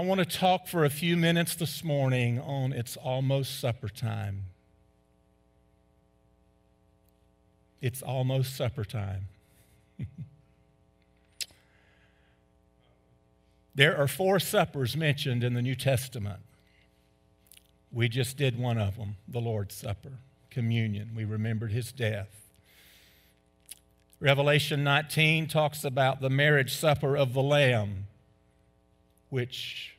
I want to talk for a few minutes this morning on it's almost supper time. It's almost supper time. there are four suppers mentioned in the New Testament. We just did one of them, the Lord's Supper, communion. We remembered his death. Revelation 19 talks about the marriage supper of the Lamb, which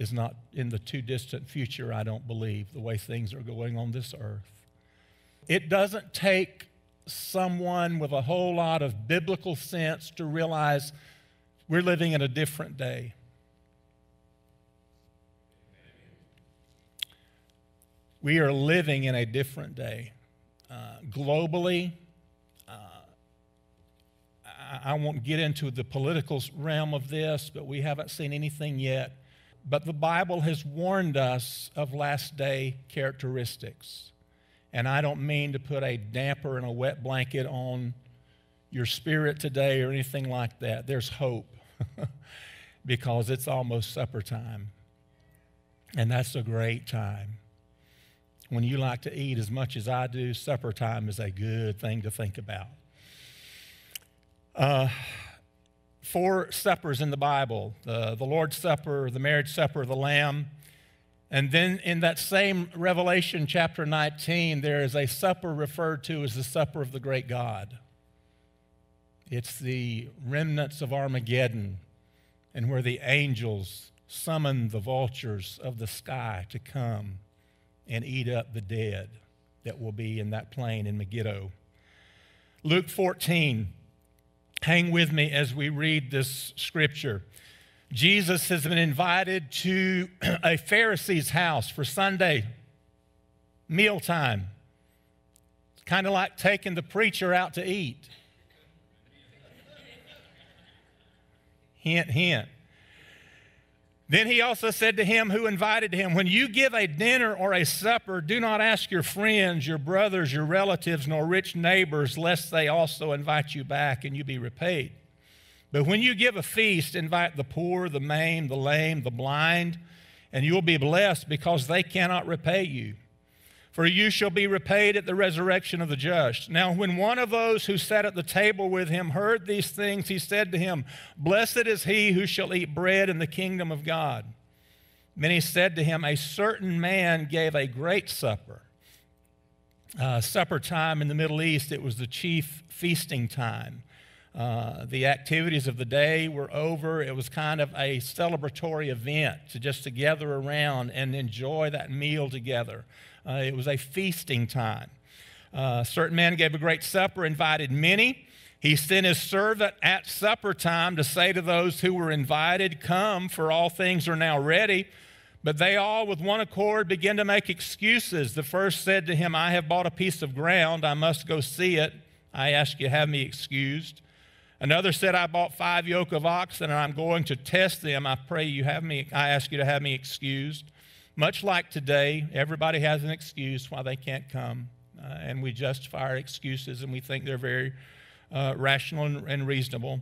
is not in the too distant future, I don't believe, the way things are going on this earth. It doesn't take someone with a whole lot of biblical sense to realize we're living in a different day. We are living in a different day. Uh, globally, uh, I, I won't get into the political realm of this, but we haven't seen anything yet. But the Bible has warned us of last day characteristics. And I don't mean to put a damper and a wet blanket on your spirit today or anything like that. There's hope because it's almost supper time. And that's a great time. When you like to eat as much as I do, supper time is a good thing to think about. Uh, four suppers in the Bible the, the Lord's Supper, the marriage supper of the Lamb. And then in that same Revelation chapter 19, there is a supper referred to as the supper of the great God. It's the remnants of Armageddon, and where the angels summon the vultures of the sky to come and eat up the dead that will be in that plain in Megiddo. Luke 14, hang with me as we read this scripture. Jesus has been invited to a Pharisee's house for Sunday mealtime. It's kind of like taking the preacher out to eat. hint, hint. Then he also said to him who invited him, When you give a dinner or a supper, do not ask your friends, your brothers, your relatives, nor rich neighbors, lest they also invite you back and you be repaid. But when you give a feast, invite the poor, the maimed, the lame, the blind, and you will be blessed because they cannot repay you for you shall be repaid at the resurrection of the just. Now, when one of those who sat at the table with him heard these things, he said to him, Blessed is he who shall eat bread in the kingdom of God. Then he said to him, A certain man gave a great supper. Uh, supper time in the Middle East, it was the chief feasting time. Uh, the activities of the day were over. It was kind of a celebratory event to just to gather around and enjoy that meal together. Uh, it was a feasting time. Uh, a certain man gave a great supper, invited many. He sent his servant at supper time to say to those who were invited, Come, for all things are now ready. But they all, with one accord, began to make excuses. The first said to him, I have bought a piece of ground. I must go see it. I ask you, have me excused. Another said, I bought five yoke of oxen and I'm going to test them. I pray you have me, I ask you to have me excused. Much like today, everybody has an excuse why they can't come, uh, and we justify our excuses and we think they're very uh, rational and, and, reasonable.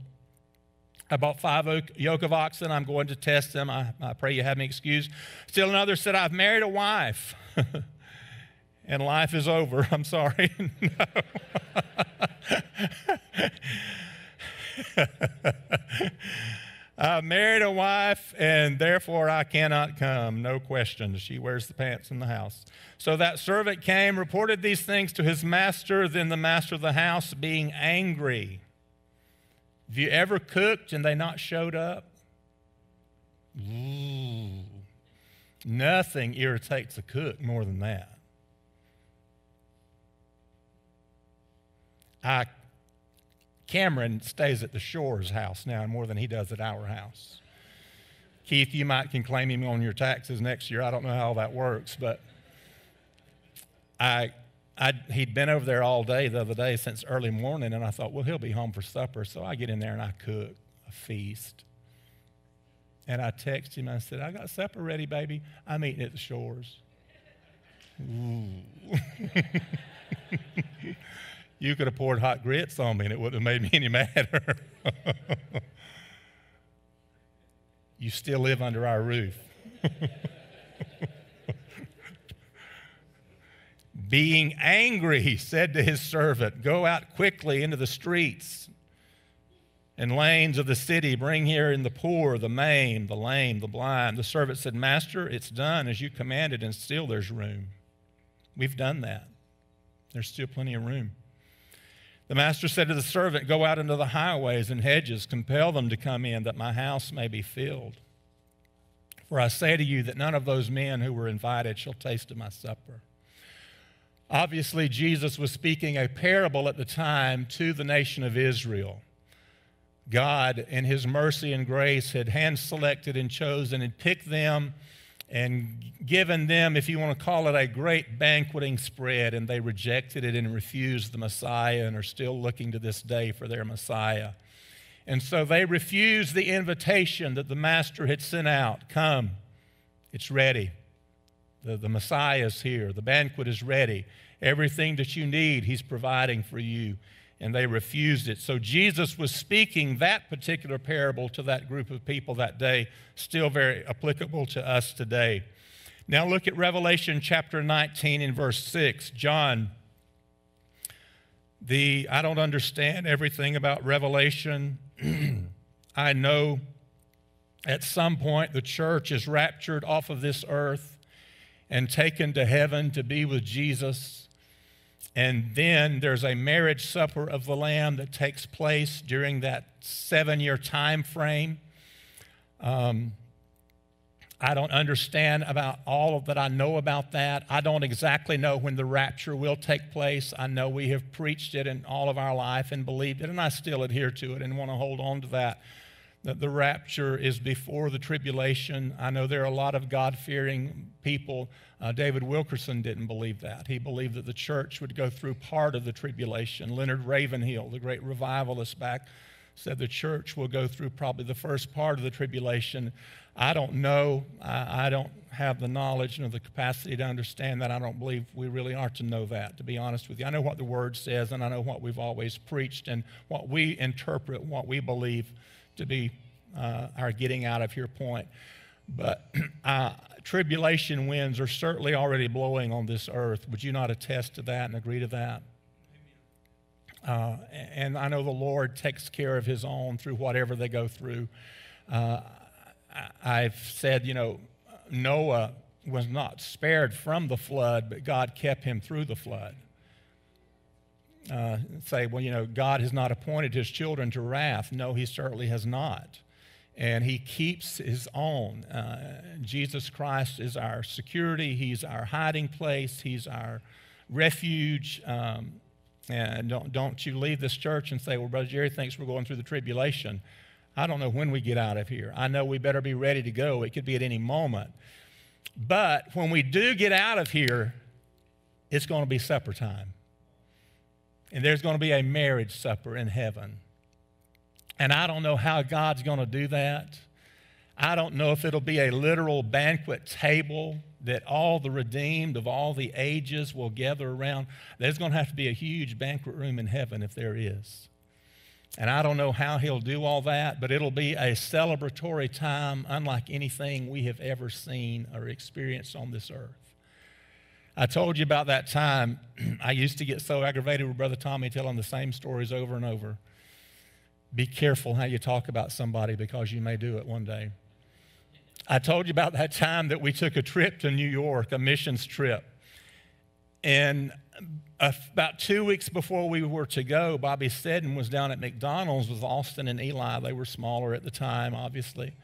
I bought five yoke of oxen. I'm going to test them. I, I pray you have me excused. Still another said, I've married a wife. and life is over. I'm sorry. I married a wife, and therefore I cannot come. No question. She wears the pants in the house. So that servant came, reported these things to his master. Then the master of the house, being angry. Have you ever cooked and they not showed up? Ooh, nothing irritates a cook more than that. I Cameron stays at the Shore's house now more than he does at our house. Keith, you might can claim him on your taxes next year. I don't know how that works, but I, I, he'd been over there all day the other day since early morning, and I thought, well, he'll be home for supper. So I get in there and I cook a feast. And I text him. I said, I got supper ready, baby. I'm eating at the Shores. Ooh. You could have poured hot grits on me and it wouldn't have made me any madder. you still live under our roof. Being angry, he said to his servant, Go out quickly into the streets and lanes of the city, bring here in the poor, the maimed, the lame, the blind. The servant said, Master, it's done as you commanded, and still there's room. We've done that. There's still plenty of room. The master said to the servant, Go out into the highways and hedges, compel them to come in, that my house may be filled. For I say to you that none of those men who were invited shall taste of my supper. Obviously, Jesus was speaking a parable at the time to the nation of Israel. God, in His mercy and grace, had hand selected and chosen and picked them and given them, if you want to call it, a great banqueting spread, and they rejected it and refused the Messiah and are still looking to this day for their Messiah. And so they refused the invitation that the Master had sent out Come, it's ready. The, the Messiah is here. The banquet is ready. Everything that you need, He's providing for you. And they refused it. So Jesus was speaking that particular parable to that group of people that day, still very applicable to us today. Now look at Revelation chapter 19 and verse 6. John, the I don't understand everything about Revelation. I know at some point the church is raptured off of this earth and taken to heaven to be with Jesus. And then there's a marriage supper of the Lamb that takes place during that seven year time frame. Um, I don't understand about all that I know about that. I don't exactly know when the rapture will take place. I know we have preached it in all of our life and believed it, and I still adhere to it and want to hold on to that that the rapture is before the tribulation. I know there are a lot of God fearing people. Uh, David Wilkerson didn't believe that. He believed that the church would go through part of the tribulation. Leonard Ravenhill, the great revivalist back, said the church will go through probably the first part of the tribulation. I don't know. I, I don't have the knowledge nor the capacity to understand that. I don't believe we really are to know that, to be honest with you. I know what the Word says, and I know what we've always preached and what we interpret, what we believe to be uh, our getting out of here point. But uh, tribulation winds are certainly already blowing on this earth. Would you not attest to that and agree to that? Uh, and I know the Lord takes care of his own through whatever they go through. Uh, I've said, you know, Noah was not spared from the flood, but God kept him through the flood uh, say, well, you know, God has not appointed his children to wrath. No, he certainly has not. And he keeps his own. Uh, Jesus Christ is our security, he's our hiding place, he's our refuge. Um, and don't, don't you leave this church and say, well, Brother Jerry thinks we're going through the tribulation. I don't know when we get out of here. I know we better be ready to go. It could be at any moment. But when we do get out of here, it's going to be supper time. And there's going to be a marriage supper in heaven. And I don't know how God's going to do that. I don't know if it'll be a literal banquet table that all the redeemed of all the ages will gather around. There's going to have to be a huge banquet room in heaven if there is. And I don't know how he'll do all that, but it'll be a celebratory time unlike anything we have ever seen or experienced on this earth. I told you about that time. I used to get so aggravated with Brother Tommy telling the same stories over and over. Be careful how you talk about somebody because you may do it one day. I told you about that time that we took a trip to New York, a missions trip. And uh, about two weeks before we were to go, Bobby Seddon was down at McDonald's with Austin and Eli. They were smaller at the time, obviously.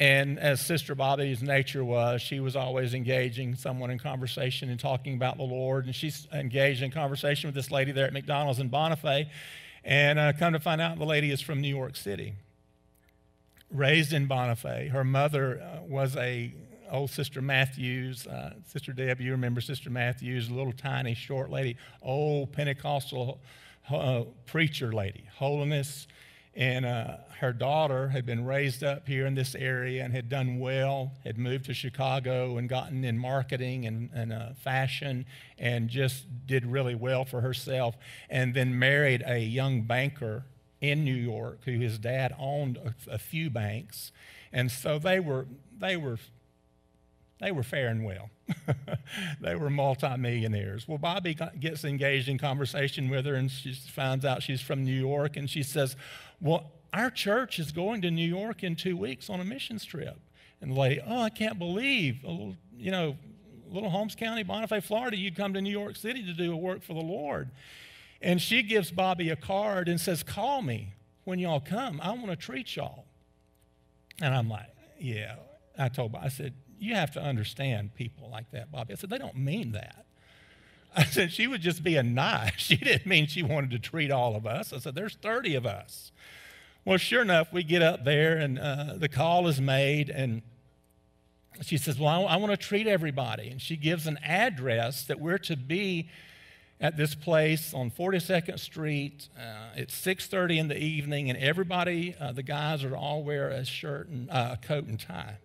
And as Sister Bobby's nature was, she was always engaging someone in conversation and talking about the Lord. And she's engaged in conversation with this lady there at McDonald's in Bonifay. And uh, come to find out, the lady is from New York City, raised in Bonifay. Her mother uh, was a old Sister Matthews. Uh, Sister Deb, you remember Sister Matthews, a little tiny, short lady, old Pentecostal uh, preacher lady, holiness and uh, her daughter had been raised up here in this area and had done well, had moved to Chicago and gotten in marketing and, and uh, fashion and just did really well for herself. And then married a young banker in New York who his dad owned a, a few banks, and so they were they were they were faring well. they were multimillionaires. Well, Bobby gets engaged in conversation with her, and she finds out she's from New York, and she says, "Well, our church is going to New York in two weeks on a missions trip." And the lady, "Oh, I can't believe a little, you know, little Holmes County, Bonifay, Florida, you'd come to New York City to do a work for the Lord." And she gives Bobby a card and says, "Call me when y'all come. I want to treat y'all." And I'm like, "Yeah." I told, Bobby, I said, you have to understand people like that, Bobby. I said, they don't mean that. I said, she was just being nice. She didn't mean she wanted to treat all of us. I said, there's 30 of us. Well, sure enough, we get up there and uh, the call is made, and she says, Well, I, I want to treat everybody. And she gives an address that we're to be at this place on 42nd Street. Uh, it's 6:30 in the evening, and everybody, uh, the guys, are all wear a shirt and uh, a coat and tie.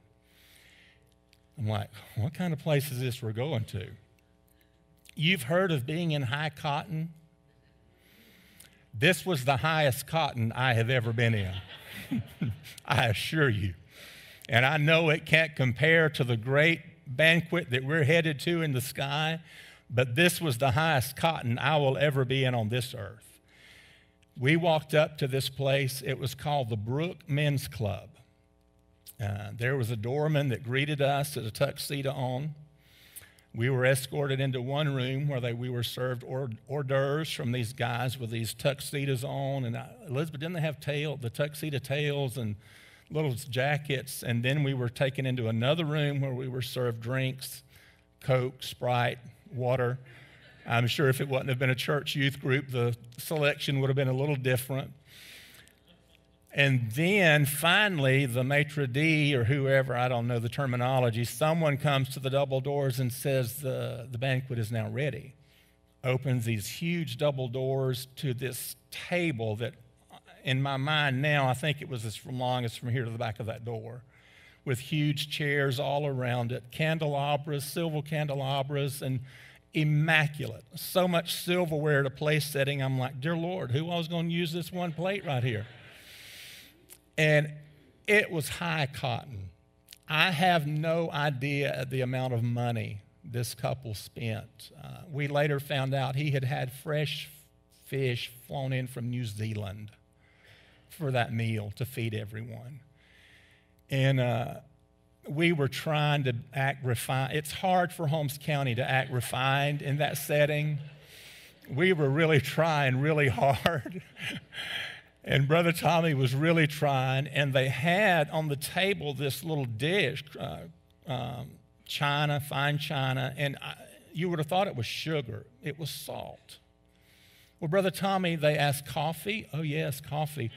I'm like, what kind of place is this we're going to? You've heard of being in high cotton? This was the highest cotton I have ever been in. I assure you. And I know it can't compare to the great banquet that we're headed to in the sky, but this was the highest cotton I will ever be in on this earth. We walked up to this place. It was called the Brook Men's Club. Uh, there was a doorman that greeted us at a tuxedo on. We were escorted into one room where they, we were served hors, hors d'oeuvres from these guys with these tuxedos on. And I, Elizabeth, didn't they have tail, the tuxedo tails and little jackets? And then we were taken into another room where we were served drinks, Coke, Sprite, water. I'm sure if it wouldn't have been a church youth group, the selection would have been a little different. And then finally, the maitre d' or whoever, I don't know the terminology, someone comes to the double doors and says the, the banquet is now ready. Opens these huge double doors to this table that, uh, in my mind now, I think it was as long as from here to the back of that door, with huge chairs all around it, candelabras, silver candelabras, and immaculate. So much silverware at a place setting. I'm like, dear Lord, who was going to use this one plate right here? And it was high cotton. I have no idea the amount of money this couple spent. Uh, we later found out he had had fresh fish flown in from New Zealand for that meal to feed everyone. And uh, we were trying to act refined. It's hard for Holmes County to act refined in that setting. We were really trying really hard. And Brother Tommy was really trying, and they had on the table this little dish, uh, um, china, fine china, and I, you would have thought it was sugar. It was salt. Well, Brother Tommy, they asked coffee. Oh, yes, coffee.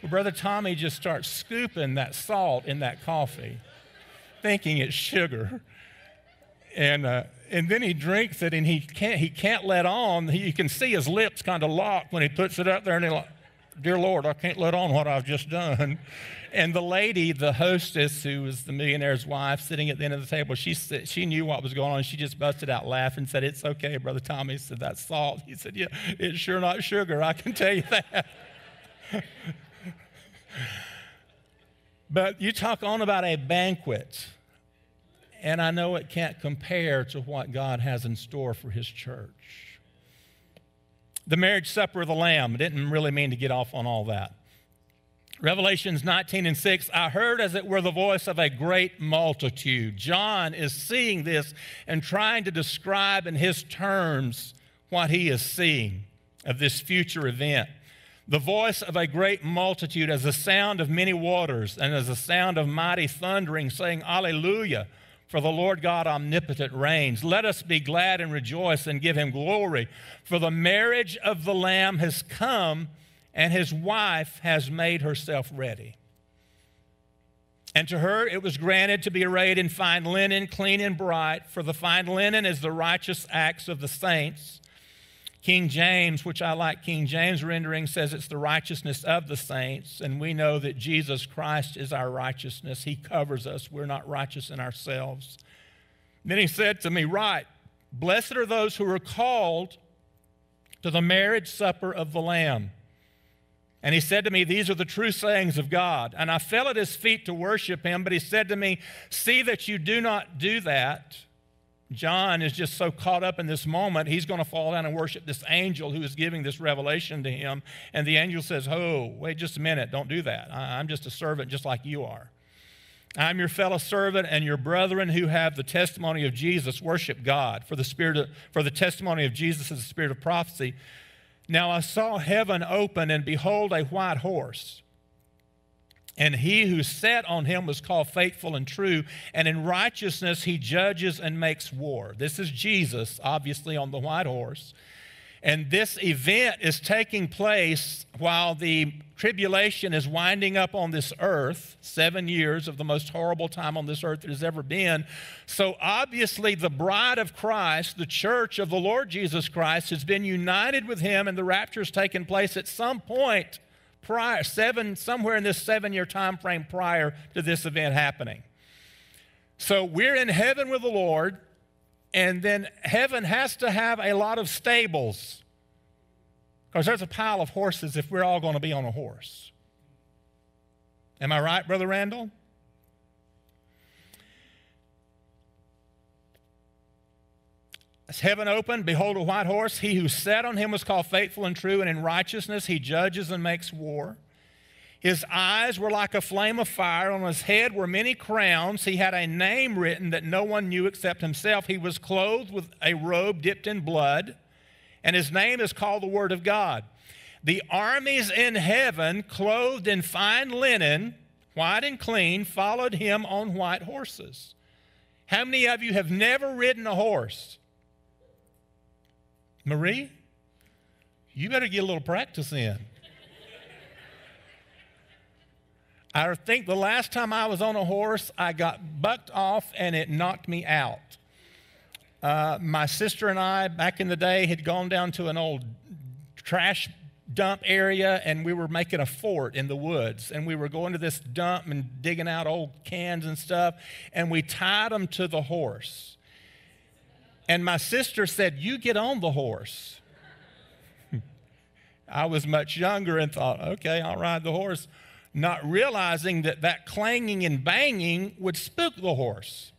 Well, Brother Tommy just starts scooping that salt in that coffee, thinking it's sugar. And, uh, and then he drinks it, and he can't, he can't let on. He, you can see his lips kind of lock when he puts it up there, and he like, Dear Lord, I can't let on what I've just done. And the lady, the hostess, who was the millionaire's wife, sitting at the end of the table, she, said, she knew what was going on. She just busted out laughing and said, It's okay, Brother Tommy. said, That's salt. He said, Yeah, it's sure not sugar. I can tell you that. but you talk on about a banquet, and I know it can't compare to what God has in store for His church the marriage supper of the Lamb. didn't really mean to get off on all that. Revelations 19 and 6, I heard as it were the voice of a great multitude. John is seeing this and trying to describe in his terms what he is seeing of this future event. The voice of a great multitude as the sound of many waters and as the sound of mighty thundering, saying, Alleluia for the Lord God omnipotent reigns. Let us be glad and rejoice and give him glory, for the marriage of the Lamb has come, and his wife has made herself ready. And to her it was granted to be arrayed in fine linen, clean and bright, for the fine linen is the righteous acts of the saints. King James, which I like King James rendering, says it's the righteousness of the saints, and we know that Jesus Christ is our righteousness. He covers us. We're not righteous in ourselves. Then he said to me, Right, blessed are those who are called to the marriage supper of the Lamb. And he said to me, These are the true sayings of God. And I fell at his feet to worship him, but he said to me, See that you do not do that. John is just so caught up in this moment, he's going to fall down and worship this angel who is giving this revelation to him. And the angel says, Oh, wait just a minute, don't do that. I'm just a servant just like you are. I'm your fellow servant and your brethren who have the testimony of Jesus. Worship God. For the, spirit of, for the testimony of Jesus is the spirit of prophecy. Now I saw heaven open, and behold, a white horse. And he who sat on him was called faithful and true, and in righteousness he judges and makes war. This is Jesus, obviously, on the white horse. And this event is taking place while the tribulation is winding up on this earth, seven years of the most horrible time on this earth that has ever been. So, obviously, the bride of Christ, the church of the Lord Jesus Christ, has been united with him, and the rapture has taken place at some point prior, seven, somewhere in this seven year time frame prior to this event happening. So, we're in heaven with the Lord. And then heaven has to have a lot of stables because there's a pile of horses if we're all going to be on a horse. Am I right, Brother Randall? Heaven opened, behold, a white horse. He who sat on him was called faithful and true, and in righteousness he judges and makes war. His eyes were like a flame of fire. On his head were many crowns. He had a name written that no one knew except himself. He was clothed with a robe dipped in blood, and his name is called the Word of God. The armies in heaven, clothed in fine linen, white and clean, followed him on white horses. How many of you have never ridden a horse? Marie, you better get a little practice in. I think the last time I was on a horse, I got bucked off and it knocked me out. Uh, my sister and I, back in the day, had gone down to an old trash dump area and we were making a fort in the woods. And we were going to this dump and digging out old cans and stuff. And we tied them to the horse. And my sister said, You get on the horse. I was much younger and thought, Okay, I'll ride the horse not realizing that that clanging and banging would spook the horse.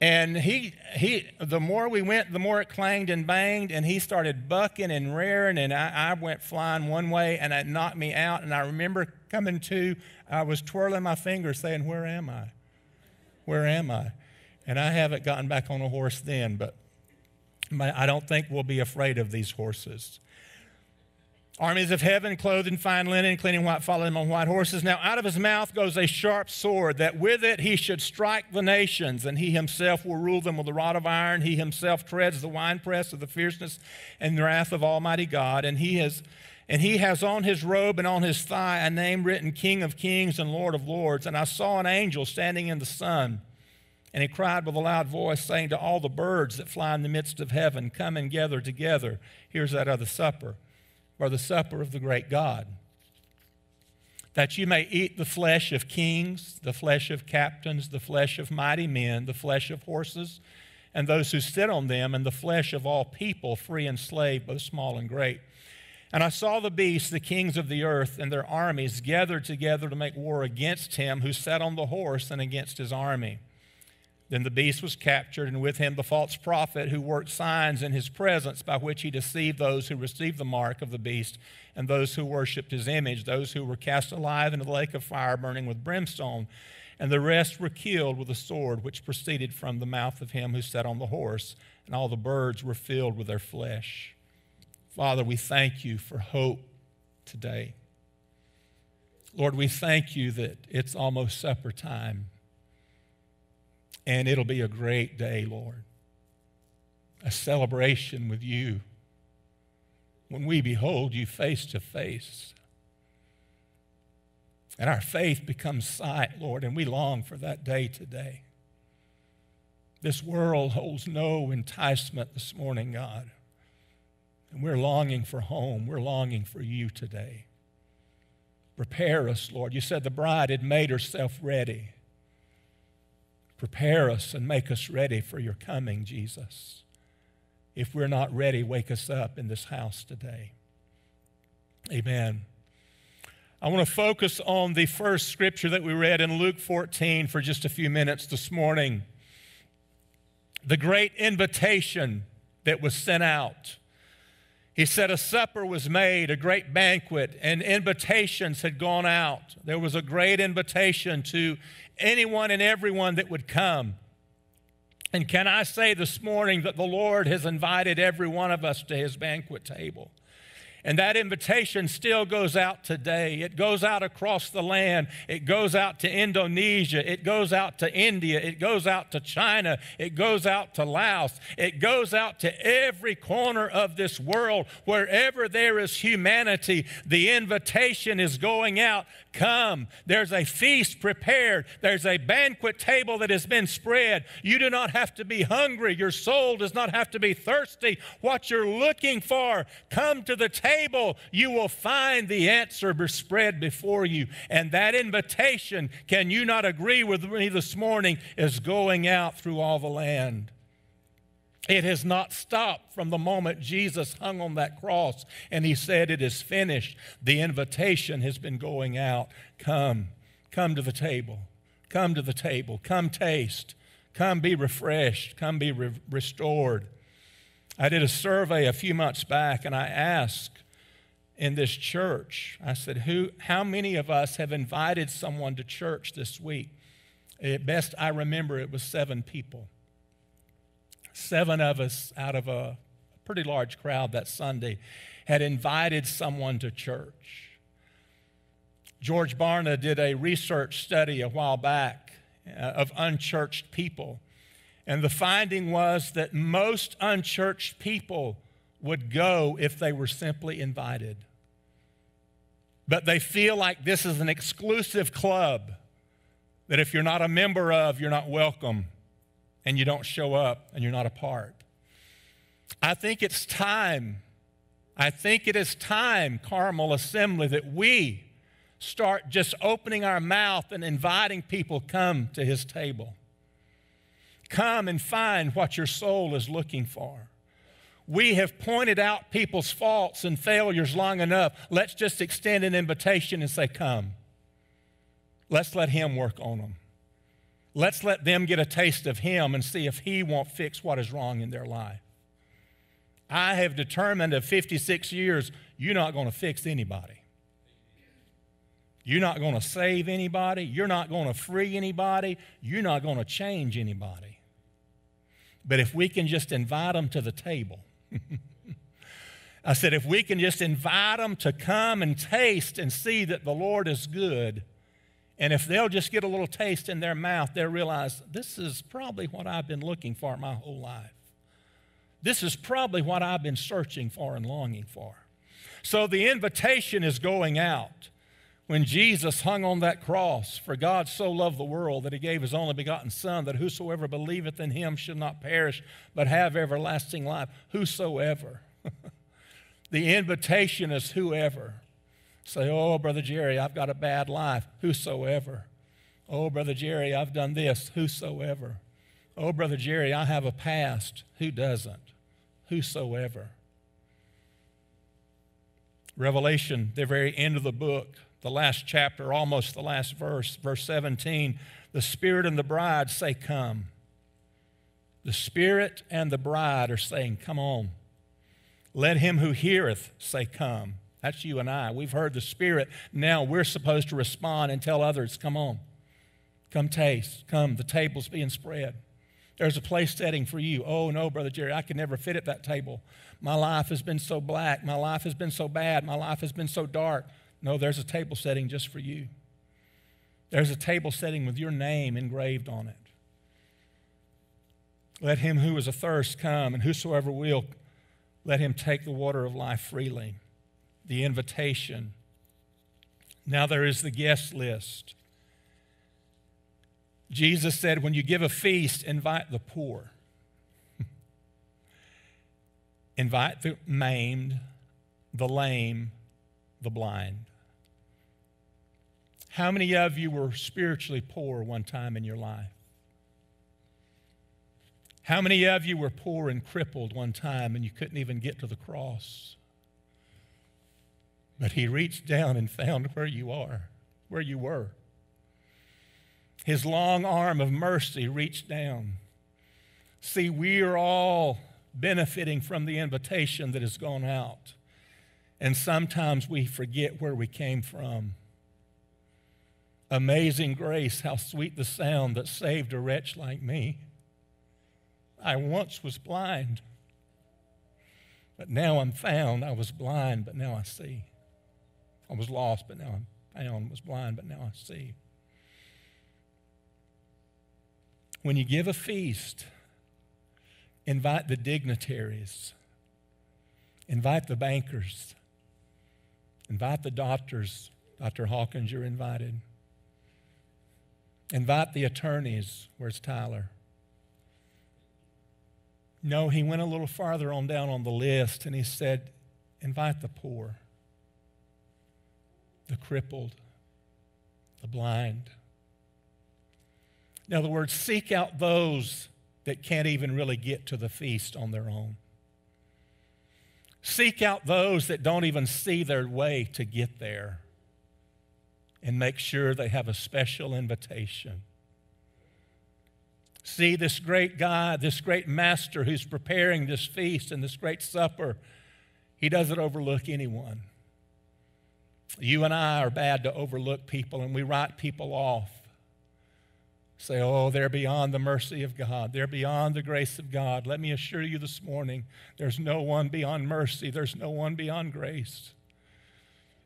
And he, he, the more we went, the more it clanged and banged, and he started bucking and rearing, and I, I went flying one way, and it knocked me out. And I remember coming to, I was twirling my fingers, saying, "Where am I? Where am I?" And I haven't gotten back on a horse then, but I don't think we'll be afraid of these horses. Armies of heaven, clothed in fine linen, cleaning white, follow him on white horses. Now out of his mouth goes a sharp sword, that with it he should strike the nations, and he himself will rule them with a rod of iron. He himself treads the winepress of the fierceness and wrath of Almighty God, and he has and he has on his robe and on his thigh a name written King of Kings and Lord of Lords. And I saw an angel standing in the sun, and he cried with a loud voice, saying to all the birds that fly in the midst of heaven, Come and gather together. Here's that other supper or the supper of the great God. That you may eat the flesh of kings, the flesh of captains, the flesh of mighty men, the flesh of horses, and those who sit on them, and the flesh of all people, free and slave, both small and great. And I saw the beasts, the kings of the earth, and their armies gathered together to make war against him who sat on the horse and against his army. Then the beast was captured, and with him the false prophet who worked signs in his presence by which he deceived those who received the mark of the beast and those who worshipped his image, those who were cast alive into the lake of fire burning with brimstone. And the rest were killed with a sword which proceeded from the mouth of him who sat on the horse, and all the birds were filled with their flesh. Father, we thank you for hope today. Lord, we thank you that it's almost supper time and it'll be a great day, Lord. A celebration with you when we behold you face to face. And our faith becomes sight, Lord, and we long for that day today. This world holds no enticement this morning, God. And we're longing for home. We're longing for you today. Prepare us, Lord. You said the bride had made herself ready. Prepare us and make us ready for your coming, Jesus. If we're not ready, wake us up in this house today. Amen. I want to focus on the first scripture that we read in Luke 14 for just a few minutes this morning. The great invitation that was sent out. He said a supper was made, a great banquet, and invitations had gone out. There was a great invitation to anyone and everyone that would come. And can I say this morning that the Lord has invited every one of us to his banquet table? And that invitation still goes out today. It goes out across the land. It goes out to Indonesia. It goes out to India. It goes out to China. It goes out to Laos. It goes out to every corner of this world. Wherever there is humanity, the invitation is going out. Come. There's a feast prepared. There's a banquet table that has been spread. You do not have to be hungry. Your soul does not have to be thirsty. What you're looking for, come to the table you will find the answer spread before you. And that invitation, can you not agree with me this morning, is going out through all the land. It has not stopped from the moment Jesus hung on that cross and he said, It is finished. The invitation has been going out. Come, come to the table. Come to the table. Come taste. Come be refreshed. Come be re- restored. I did a survey a few months back and I asked in this church, I said, Who, How many of us have invited someone to church this week? At best I remember, it was seven people. Seven of us out of a pretty large crowd that Sunday had invited someone to church. George Barna did a research study a while back uh, of unchurched people. And the finding was that most unchurched people would go if they were simply invited. But they feel like this is an exclusive club that if you're not a member of, you're not welcome and you don't show up and you're not a part. I think it's time, I think it is time, Carmel Assembly, that we start just opening our mouth and inviting people come to his table. Come and find what your soul is looking for. We have pointed out people's faults and failures long enough. Let's just extend an invitation and say, Come. Let's let Him work on them. Let's let them get a taste of Him and see if He won't fix what is wrong in their life. I have determined at 56 years, you're not going to fix anybody. You're not going to save anybody. You're not going to free anybody. You're not going to change anybody. But if we can just invite them to the table, I said, if we can just invite them to come and taste and see that the Lord is good, and if they'll just get a little taste in their mouth, they'll realize this is probably what I've been looking for my whole life. This is probably what I've been searching for and longing for. So the invitation is going out when Jesus hung on that cross, for God so loved the world that he gave his only begotten Son, that whosoever believeth in him should not perish, but have everlasting life. Whosoever. the invitation is whoever. Say, oh, Brother Jerry, I've got a bad life. Whosoever. Oh, Brother Jerry, I've done this. Whosoever. Oh, Brother Jerry, I have a past. Who doesn't? Whosoever. Revelation, the very end of the book, the last chapter, almost the last verse, verse 17, the Spirit and the bride say, Come. The Spirit and the bride are saying, Come on. Let him who heareth say, Come. That's you and I. We've heard the Spirit. Now we're supposed to respond and tell others, Come on. Come taste. Come. The table's being spread. There's a place setting for you. Oh, no, Brother Jerry, I could never fit at that table. My life has been so black. My life has been so bad. My life has been so dark. No, there's a table setting just for you. There's a table setting with your name engraved on it. Let him who is athirst come, and whosoever will, let him take the water of life freely. The invitation. Now there is the guest list. Jesus said, when you give a feast, invite the poor, invite the maimed, the lame, the blind. How many of you were spiritually poor one time in your life? How many of you were poor and crippled one time and you couldn't even get to the cross? But he reached down and found where you are, where you were. His long arm of mercy reached down. See, we are all benefiting from the invitation that has gone out. And sometimes we forget where we came from. Amazing grace, how sweet the sound that saved a wretch like me. I once was blind, but now I'm found. I was blind, but now I see. I was lost, but now I'm found. Was blind, but now I see. When you give a feast, invite the dignitaries, invite the bankers, invite the doctors. Dr. Hawkins, you're invited. Invite the attorneys. Where's Tyler? No, he went a little farther on down on the list and he said, invite the poor, the crippled, the blind. In other words, seek out those that can't even really get to the feast on their own. Seek out those that don't even see their way to get there and make sure they have a special invitation. See this great God, this great master who's preparing this feast and this great supper. He doesn't overlook anyone. You and I are bad to overlook people and we write people off. Say, oh, they're beyond the mercy of God. They're beyond the grace of God. Let me assure you this morning there's no one beyond mercy, there's no one beyond grace.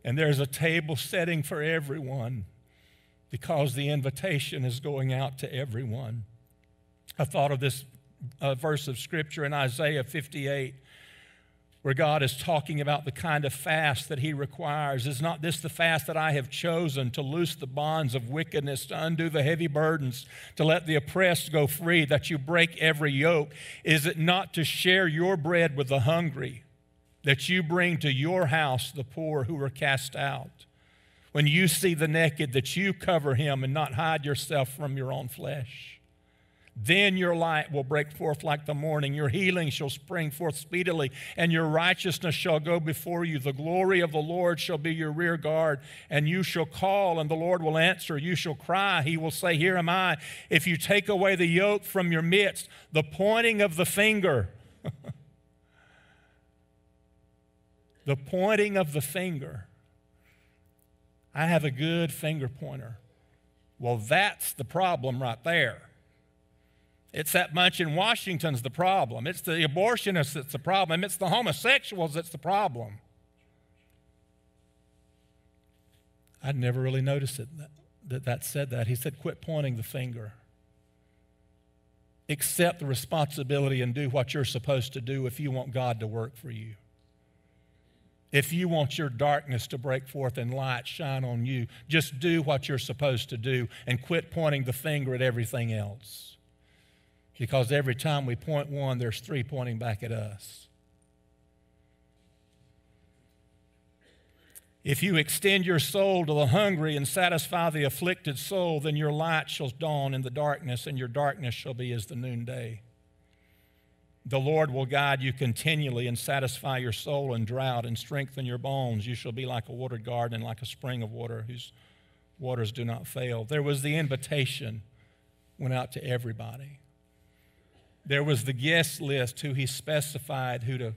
And there's a table setting for everyone because the invitation is going out to everyone. I thought of this uh, verse of scripture in Isaiah 58 where God is talking about the kind of fast that He requires. Is not this the fast that I have chosen to loose the bonds of wickedness, to undo the heavy burdens, to let the oppressed go free, that you break every yoke? Is it not to share your bread with the hungry? that you bring to your house the poor who are cast out. When you see the naked, that you cover him and not hide yourself from your own flesh. Then your light will break forth like the morning, your healing shall spring forth speedily, and your righteousness shall go before you. The glory of the Lord shall be your rear guard, and you shall call, and the Lord will answer. You shall cry, he will say, Here am I. If you take away the yoke from your midst, the pointing of the finger, the pointing of the finger. I have a good finger pointer. Well, that's the problem right there. It's that bunch in Washington's the problem. It's the abortionists that's the problem. It's the homosexuals that's the problem. I'd never really noticed it, that, that that said that. He said, quit pointing the finger. Accept the responsibility and do what you're supposed to do if you want God to work for you. If you want your darkness to break forth and light shine on you, just do what you're supposed to do and quit pointing the finger at everything else. Because every time we point one, there's three pointing back at us. If you extend your soul to the hungry and satisfy the afflicted soul, then your light shall dawn in the darkness, and your darkness shall be as the noonday. The Lord will guide you continually and satisfy your soul in drought and strengthen your bones. You shall be like a watered garden and like a spring of water whose waters do not fail. There was the invitation, went out to everybody. There was the guest list who he specified who to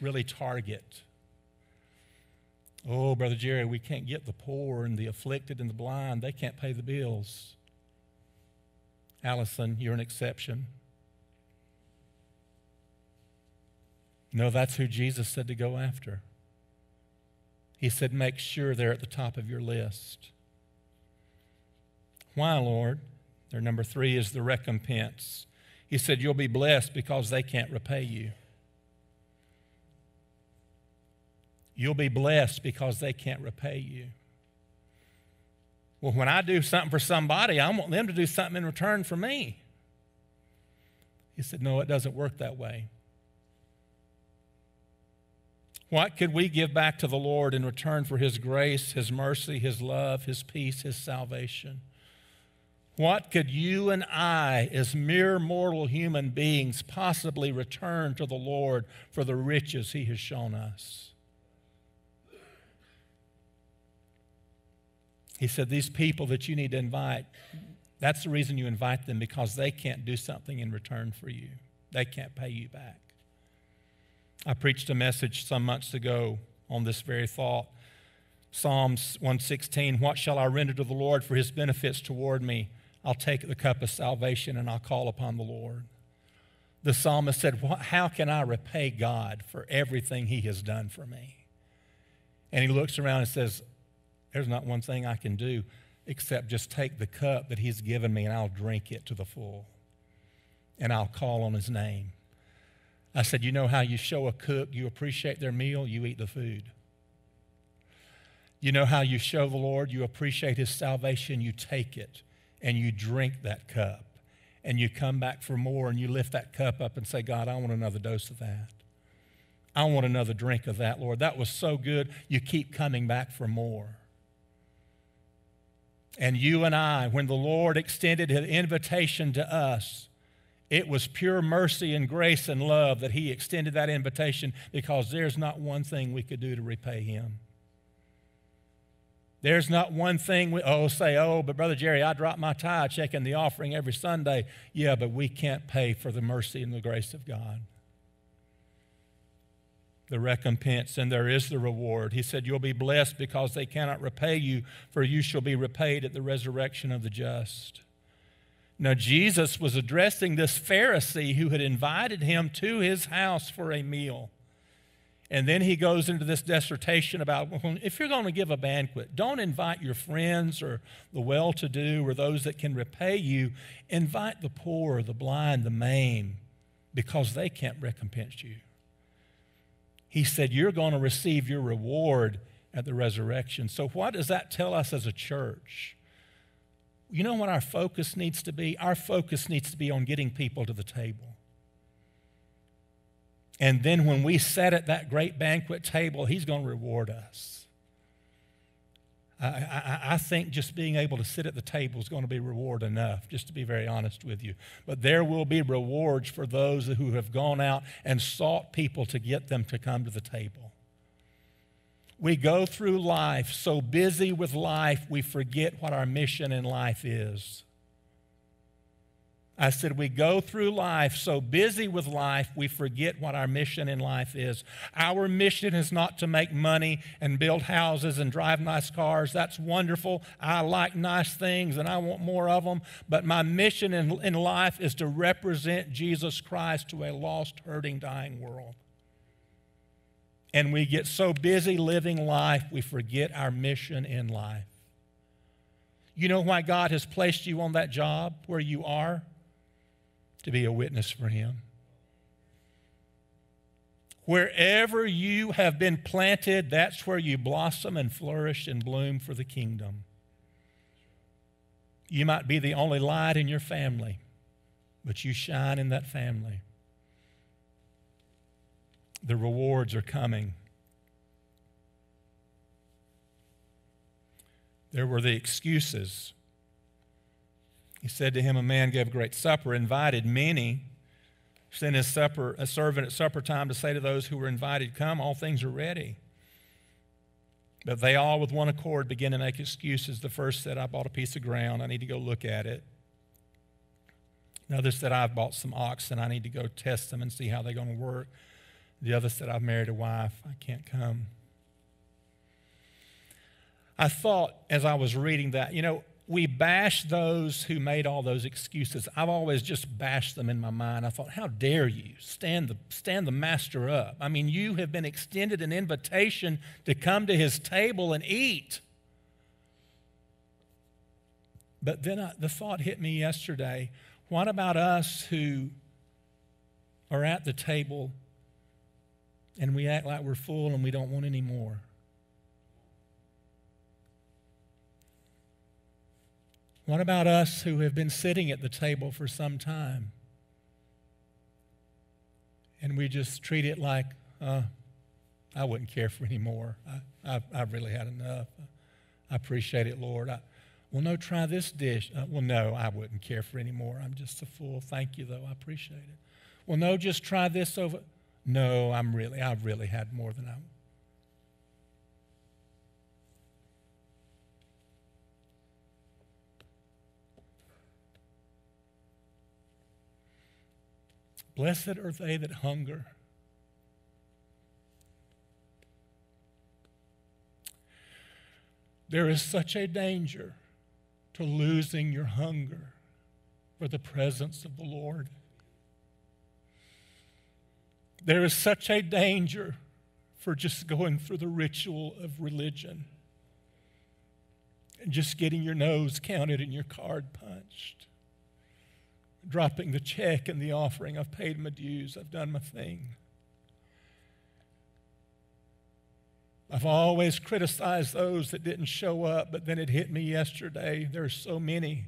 really target. Oh, Brother Jerry, we can't get the poor and the afflicted and the blind. They can't pay the bills. Allison, you're an exception. No, that's who Jesus said to go after. He said, make sure they're at the top of your list. Why, Lord? Their number three is the recompense. He said, You'll be blessed because they can't repay you. You'll be blessed because they can't repay you. Well, when I do something for somebody, I want them to do something in return for me. He said, No, it doesn't work that way. What could we give back to the Lord in return for His grace, His mercy, His love, His peace, His salvation? What could you and I, as mere mortal human beings, possibly return to the Lord for the riches He has shown us? He said, These people that you need to invite, that's the reason you invite them because they can't do something in return for you. They can't pay you back. I preached a message some months ago on this very thought. Psalms 116 What shall I render to the Lord for his benefits toward me? I'll take the cup of salvation and I'll call upon the Lord. The psalmist said, How can I repay God for everything he has done for me? And he looks around and says, There's not one thing I can do except just take the cup that he's given me and I'll drink it to the full. And I'll call on his name. I said, You know how you show a cook you appreciate their meal? You eat the food. You know how you show the Lord you appreciate his salvation? You take it and you drink that cup. And you come back for more and you lift that cup up and say, God, I want another dose of that. I want another drink of that, Lord. That was so good. You keep coming back for more. And you and I, when the Lord extended his invitation to us, it was pure mercy and grace and love that He extended that invitation because there's not one thing we could do to repay Him. There's not one thing we, oh, say, oh, but Brother Jerry, I drop my tithe checking the offering every Sunday. Yeah, but we can't pay for the mercy and the grace of God. The recompense, and there is the reward. He said, You'll be blessed because they cannot repay you, for you shall be repaid at the resurrection of the just. Now, Jesus was addressing this Pharisee who had invited him to his house for a meal. And then he goes into this dissertation about if you're going to give a banquet, don't invite your friends or the well to do or those that can repay you. Invite the poor, the blind, the maimed, because they can't recompense you. He said, You're going to receive your reward at the resurrection. So, what does that tell us as a church? you know what our focus needs to be? Our focus needs to be on getting people to the table. And then when we sit at that great banquet table, He's going to reward us. I, I, I, think just being able to sit at the table is going to be reward enough, just to be very honest with you. But there will be rewards for those who have gone out and sought people to get them to come to the table. We go through life so busy with life, we forget what our mission in life is. I said, we go through life so busy with life, we forget what our mission in life is. Our mission is not to make money and build houses and drive nice cars. That's wonderful. I like nice things and I want more of them. But my mission in, in life is to represent Jesus Christ to a lost, hurting, dying world and we get so busy living life, we forget our mission in life. You know why God has placed you on that job where you are? To be a witness for Him. Wherever you have been planted, that's where you blossom and flourish and bloom for the kingdom. You might be the only light in your family, but you shine in that family the rewards are coming. There were the excuses. He said to him, A man gave a great supper, invited many, sent his supper, a servant at supper time to say to those who were invited, Come, all things are ready. But they all, with one accord, began to make excuses. The first said, I bought a piece of ground, I need to go look at it. Another said, I've bought some oxen, I need to go test them and see how they're going to work. The other said, I've married a wife. I can't come. I thought as I was reading that, you know, we bash those who made all those excuses. I've always just bashed them in my mind. I thought, how dare you stand the, stand the master up? I mean, you have been extended an invitation to come to his table and eat. But then I, the thought hit me yesterday what about us who are at the table and we act like we're full and we don't want any more. What about us who have been sitting at the table for some time? And we just treat it like, uh, I wouldn't care for any more. I, I, I've really had enough. I appreciate it, Lord. I, well, no, try this dish. Uh, well, no, I wouldn't care for any more. I'm just a fool. Thank you, though. I appreciate it. Well, no, just try this over. No, I'm really, I've really had more than I. Blessed are they that hunger. There is such a danger to losing your hunger for the presence of the Lord. There is such a danger for just going through the ritual of religion and just getting your nose counted and your card punched, dropping the check and the offering. I've paid my dues, I've done my thing. I've always criticized those that didn't show up, but then it hit me yesterday. There's so many.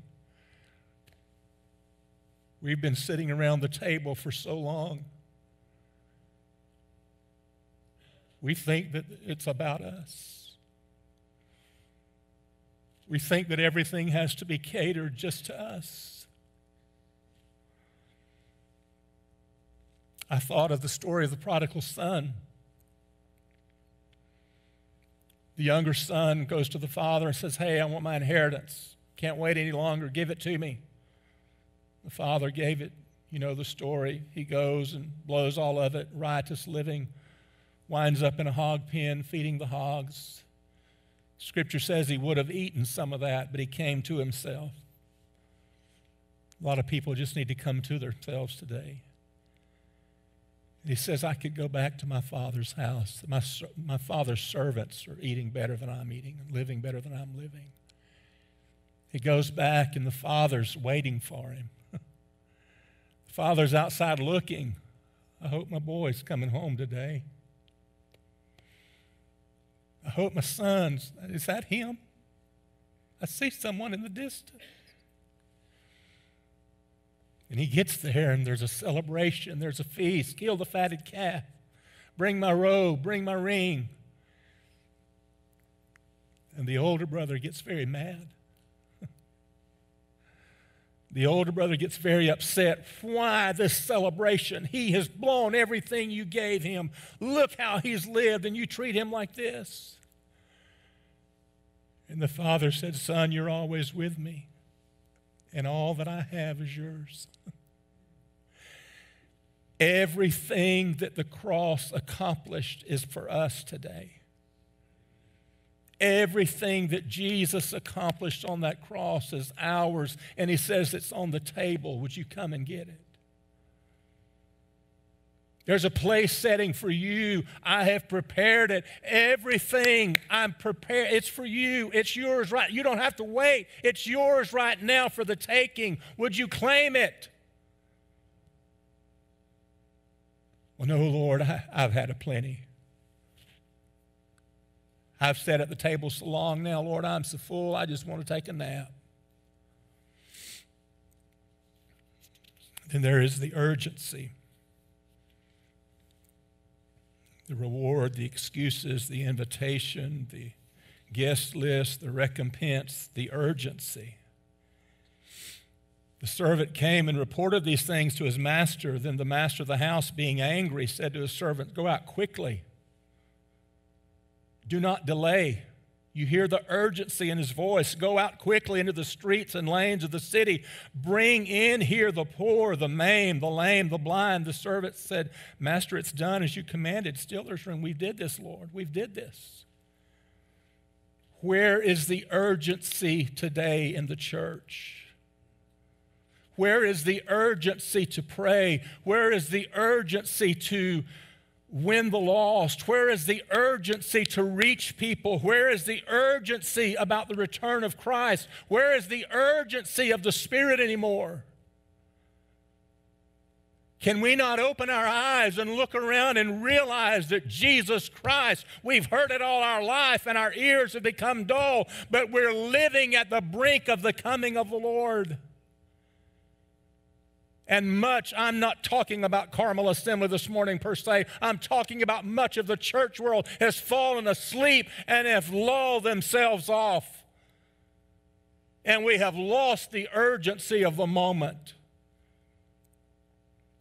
We've been sitting around the table for so long. We think that it's about us. We think that everything has to be catered just to us. I thought of the story of the prodigal son. The younger son goes to the father and says, Hey, I want my inheritance. Can't wait any longer. Give it to me. The father gave it. You know the story. He goes and blows all of it, riotous living, winds up in a hog pen feeding the hogs. Scripture says he would have eaten some of that, but he came to himself. A lot of people just need to come to themselves today. He says, I could go back to my father's house. My, my father's servants are eating better than I'm eating and living better than I'm living. He goes back, and the father's waiting for him. the father's outside looking. I hope my boy's coming home today. I hope my son's, is that him? I see someone in the distance. And he gets there, and there's a celebration, there's a feast. Kill the fatted calf. Bring my robe, bring my ring. And the older brother gets very mad. the older brother gets very upset. Why this celebration? He has blown everything you gave him. Look how he's lived, and you treat him like this. And the father said, Son, you're always with me and all that I have is yours. Everything that the cross accomplished is for us today. Everything that Jesus accomplished on that cross is ours, and He says it's on the table. Would you come and get it? There's a place setting for you. I have prepared it. Everything I'm prepared, it's for you. It's yours right. You don't have to wait. It's yours right now for the taking. Would you claim it? Well, no, Lord, I, have had a plenty. I've sat at the table so long now, Lord, I'm so full, I just want to take a nap. Then there is the urgency the reward, the excuses, the invitation, the guest list, the recompense, the urgency. The servant came and reported these things to his master. Then the master of the house, being angry, said to his servant, Go out quickly. Do not delay. You hear the urgency in his voice. Go out quickly into the streets and lanes of the city. Bring in here the poor, the maimed, the lame, the blind. The servant said, Master, it's done as you commanded. Still there's room. We did this, Lord. We've did this. Where is the urgency today in the church? Where is the urgency to pray? Where is the urgency to win the lost? Where is the urgency to reach people? Where is the urgency about the return of Christ? Where is the urgency of the Spirit anymore? Can we not open our eyes and look around and realize that Jesus Christ, we've heard it all our life and our ears have become dull, but we're living at the brink of the coming of the Lord? And much, I'm not talking about Carmel Assembly this morning per se. I'm talking about much of the church world has fallen asleep and have lulled themselves off. And we have lost the urgency of the moment.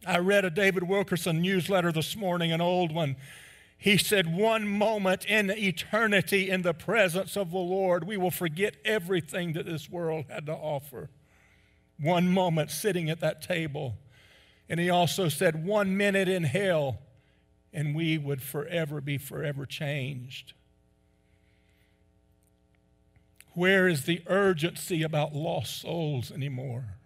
I read a David Wilkerson newsletter this morning, an old one. He said, One moment in eternity in the presence of the Lord, we will forget everything that this world had to offer one moment sitting at that table And he also said, one minute in hell, and we would forever be forever changed. Where is the urgency about lost souls anymore?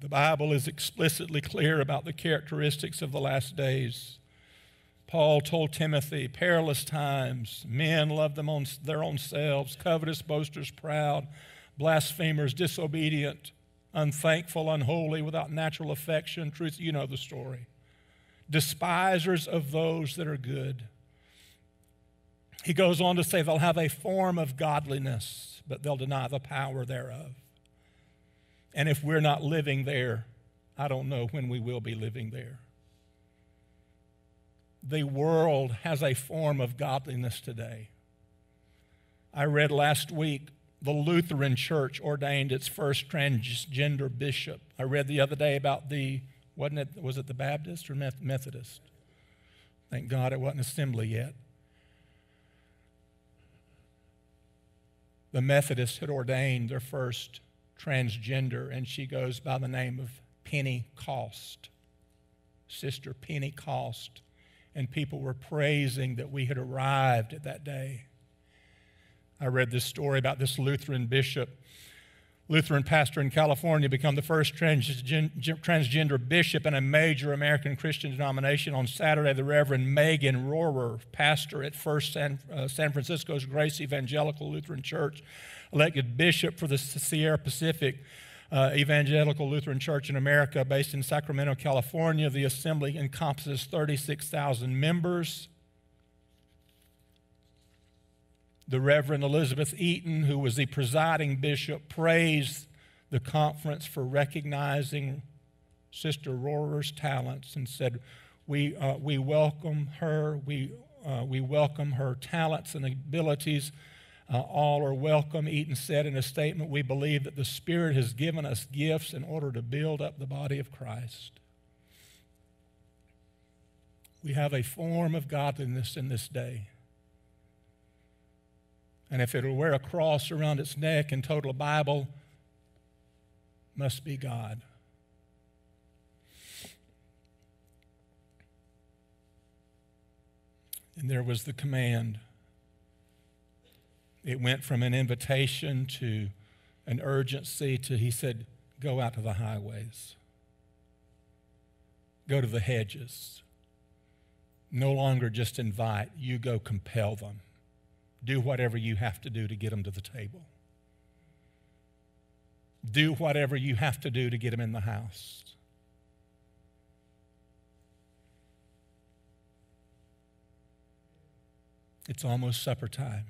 The Bible is explicitly clear about the characteristics of the last days. Paul told Timothy, perilous times, men love them on their own selves, covetous, boasters, proud, blasphemers, disobedient, unthankful, unholy, without natural affection. Truth, you know the story. Despisers of those that are good. He goes on to say they'll have a form of godliness, but they'll deny the power thereof. And if we're not living there, I don't know when we will be living there. The world has a form of godliness today. I read last week the Lutheran Church ordained its first transgender bishop. I read the other day about the, wasn't it, was it the Baptist or Methodist? Thank God it wasn't assembly yet. The Methodists had ordained their first transgender, and she goes by the name of Penny Cost, Sister Penny Cost. And people were praising that we had arrived at that day. I read this story about this Lutheran bishop, Lutheran pastor in California, become the first transgen- transgender bishop in a major American Christian denomination. On Saturday, the Reverend Megan Rohrer, pastor at First San, uh, San Francisco's Grace Evangelical Lutheran Church, elected bishop for the Sierra Pacific uh, Evangelical Lutheran Church in America, based in Sacramento, California. The assembly encompasses 36,000 members. The Reverend Elizabeth Eaton, who was the presiding bishop, praised the conference for recognizing Sister Rohrer's talents and said, We, uh, we welcome her, we, uh, we welcome her talents and abilities uh, all are welcome. Eaton said in a statement, We believe that the Spirit has given us gifts in order to build up the body of Christ. We have a form of godliness in this day. And if it'll wear a cross around its neck and total a Bible, must be God. And there was the command it went from an invitation to an urgency to, he said, go out to the highways, go to the hedges. No longer just invite, you go compel them. Do whatever you have to do to get them to the table. Do whatever you have to do to get them in the house. It's almost supper time.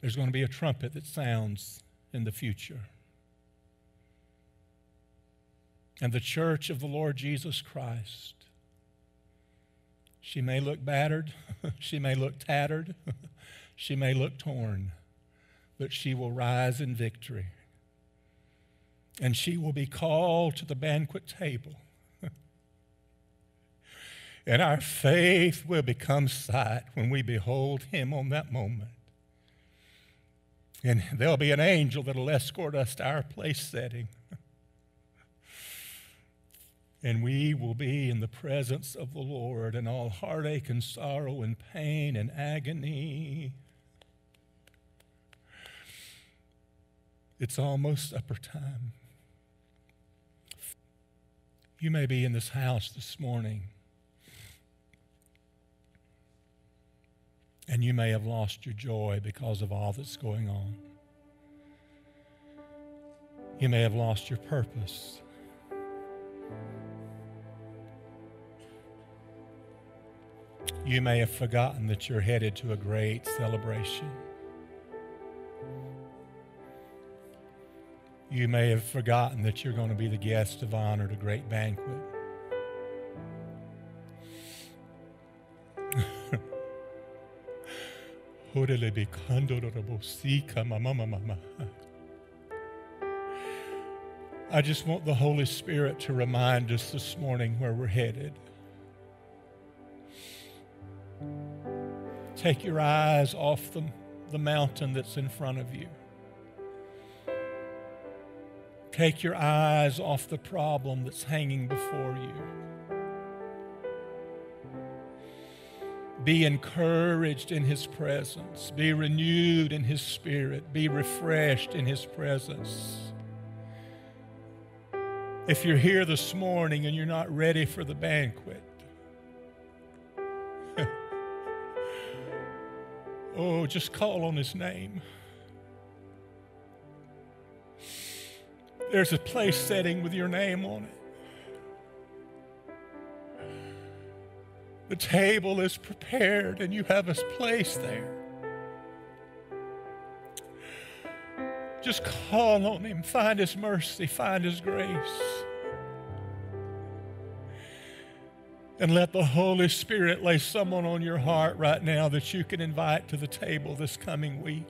There's going to be a trumpet that sounds in the future. And the church of the Lord Jesus Christ, she may look battered, she may look tattered, she may look torn, but she will rise in victory. And she will be called to the banquet table. and our faith will become sight when we behold him on that moment. And there'll be an angel that'll escort us to our place setting. and we will be in the presence of the Lord, and all heartache and sorrow and pain and agony. It's almost supper time. You may be in this house this morning and you may have lost your joy because of all that's going on. You may have lost your purpose. You may have forgotten that you're headed to a great celebration. You may have forgotten that you're going to be the guest of honor at a great banquet. I just want the Holy Spirit to remind us this morning where we're headed. Take your eyes off the, the mountain that's in front of you. Take your eyes off the problem that's hanging before you. Be encouraged in His presence. Be renewed in His Spirit. Be refreshed in His presence. If you're here this morning and you're not ready for the banquet, oh, just call on His name. There's a place setting with your name on it. The table is prepared and you have a place there. Just call on Him, find His mercy, find His grace. And let the Holy Spirit lay someone on your heart right now that you can invite to the table this coming week.